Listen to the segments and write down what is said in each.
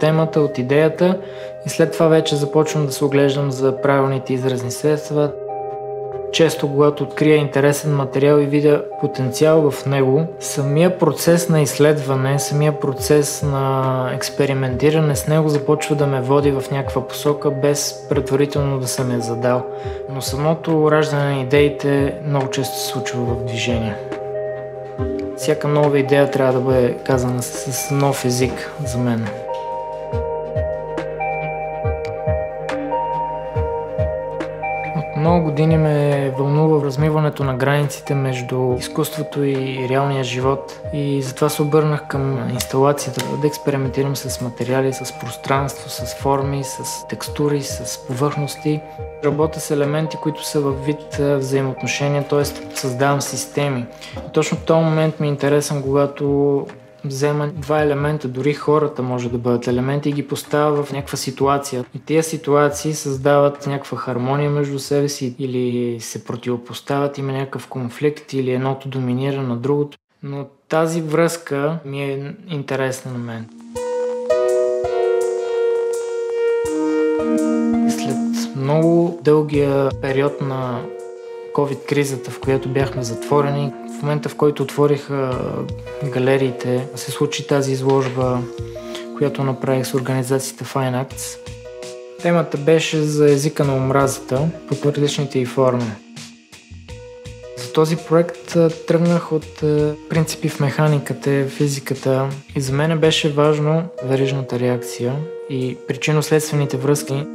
темата, от идеята и след това вече започвам да се оглеждам за правилните изразни средства. Често, когато открия интересен материал и видя потенциал в него, самия процес на изследване, самия процес на експериментиране с него започва да ме води в някаква посока, без предварително да съм я задал. Но самото раждане на идеите много често се случва в движение. Всяка нова идея трябва да бъде казана с нов език за мен. Години ме вълнува размиването на границите между изкуството и реалния живот и затова се обърнах към инсталацията да експериментирам с материали, с пространство, с форми, с текстури, с повърхности. Работя с елементи, които са във вид взаимоотношения, т.е. създавам системи. И точно в този момент ми е интересен, когато взема два елемента, дори хората може да бъдат елементи и ги поставя в някаква ситуация. И тези ситуации създават някаква хармония между себе си или се противопоставят, има някакъв конфликт или едното доминира на другото. Но тази връзка ми е интересна на мен. След много дългия период на COVID-кризата, в която бяхме затворени, в момента в който отвориха галериите, се случи тази изложба, която направих с организацията Fine Arts. Темата беше за езика на омразата под различните й форми. За този проект тръгнах от принципи в механиката, физиката и за мен беше важно верижната реакция и причинно-следствените връзки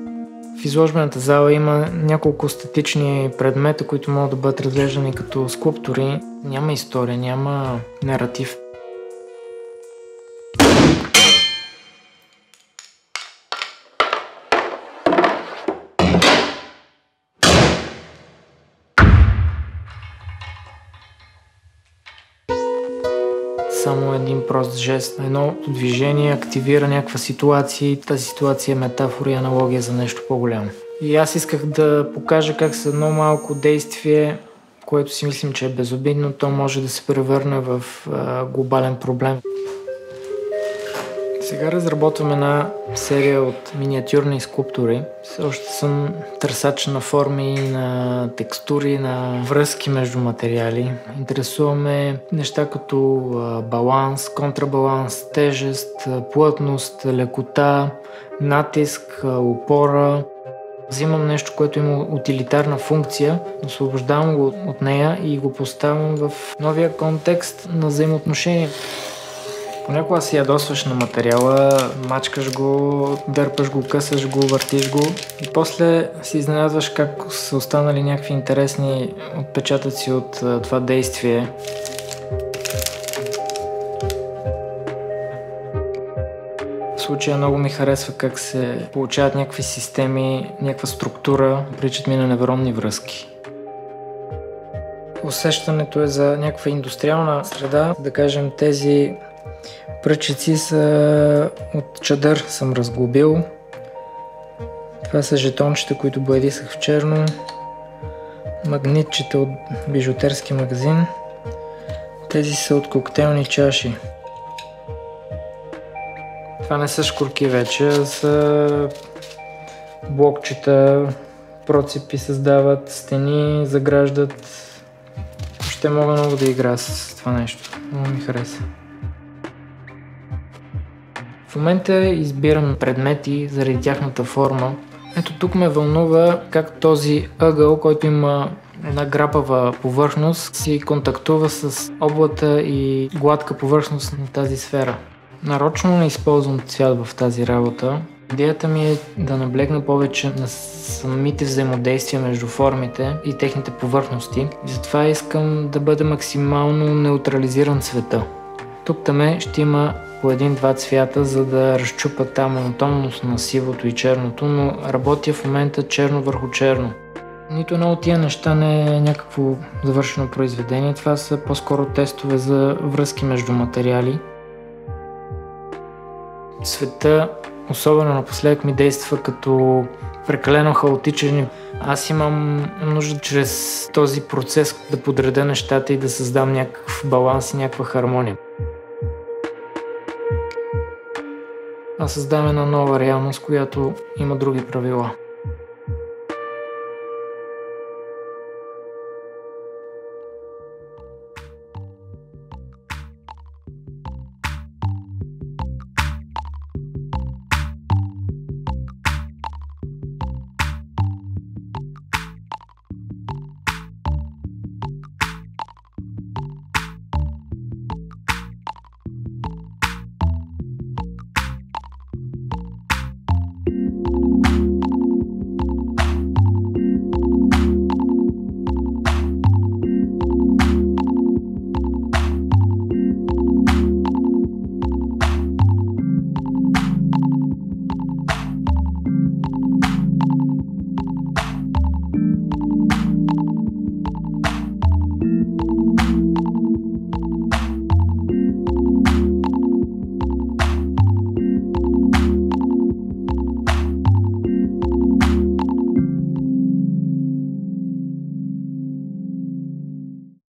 в изложбената зала има няколко статични предмета, които могат да бъдат разглеждани като скулптури. Няма история, няма наратив. Само един прост жест, едно движение активира някаква ситуация и тази ситуация е метафора и аналогия за нещо по-голямо. И аз исках да покажа как с едно малко действие, което си мислим, че е безобидно, то може да се превърне в а, глобален проблем. Сега разработвам една серия от миниатюрни скулптури. Още съм търсач на форми, на текстури, на връзки между материали. Интересуваме неща като баланс, контрабаланс, тежест, плътност, лекота, натиск, опора. Взимам нещо, което има утилитарна функция, освобождавам го от нея и го поставям в новия контекст на взаимоотношения. Понякога си ядосваш на материала, мачкаш го, дърпаш го, късаш го, въртиш го и после си изненадваш как са останали някакви интересни отпечатъци от това действие. В случая много ми харесва как се получават някакви системи, някаква структура, причат ми на невронни връзки. Усещането е за някаква индустриална среда, да кажем тези Пръчици са от чадър съм разглобил. Това са жетончета, които бъдисах в черно. Магнитчета от бижутерски магазин. Тези са от коктейлни чаши. Това не са шкурки вече, а са блокчета, процепи създават, стени заграждат. Ще мога много да игра с това нещо. Много ми хареса. В момента избирам предмети заради тяхната форма. Ето тук ме вълнува как този ъгъл, който има една грапава повърхност, си контактува с облата и гладка повърхност на тази сфера. Нарочно не използвам цвят в тази работа. Идеята ми е да наблегна повече на самите взаимодействия между формите и техните повърхности. Затова искам да бъде максимално неутрализиран цвета. Тук таме ще има по един-два цвята, за да разчупа тази монотонност на сивото и черното, но работя в момента черно върху черно. Нито едно от тия неща не е някакво завършено произведение, това са по-скоро тестове за връзки между материали. Света, особено напоследък, ми действа като прекалено хаотичен. Аз имам нужда чрез този процес да подреда нещата и да създам някакъв баланс и някаква хармония. А създаваме една нова реалност, която има други правила.